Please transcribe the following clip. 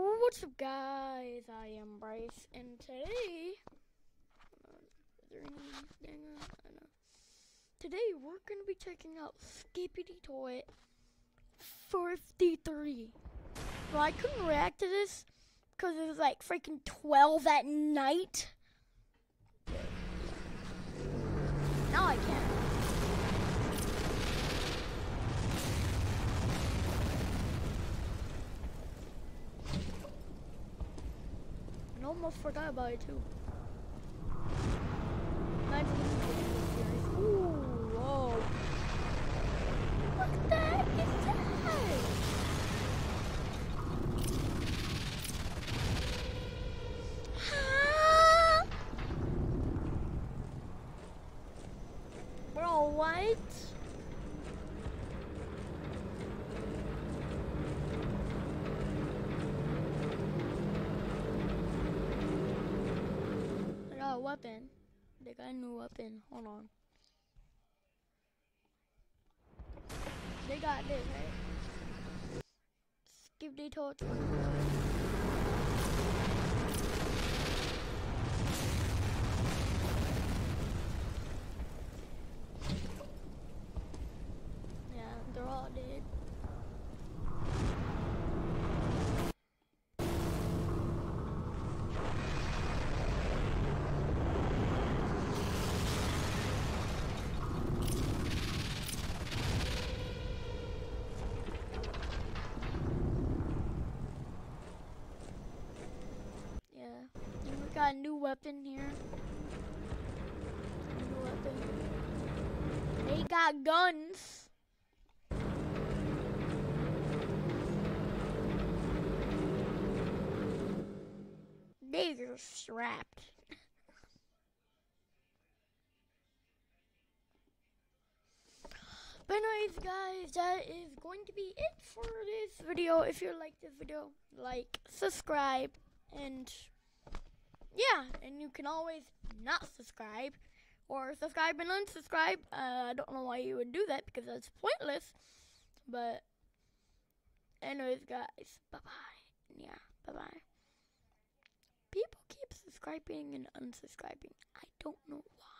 What's up, guys? I am Bryce, and today, know. Today we're gonna be checking out Skibidi Toilet 53. Well, I couldn't react to this because it was like freaking 12 at night. Now I can. I almost forgot about it too. Imagine. Ooh, whoa. What the heck is that? Huh? Bro, what? Weapon. They got a new weapon. Hold on. They got this, right? Skip the torch. Yeah, they're all dead. Yeah. And we got a new weapon here. New weapon. They got guns. They're strapped. But anyways, guys, that is going to be it for this video. If you like this video, like, subscribe, and yeah, and you can always not subscribe or subscribe and unsubscribe. Uh, I don't know why you would do that because that's pointless. But anyways, guys, bye bye. Yeah, bye bye. People keep subscribing and unsubscribing. I don't know why.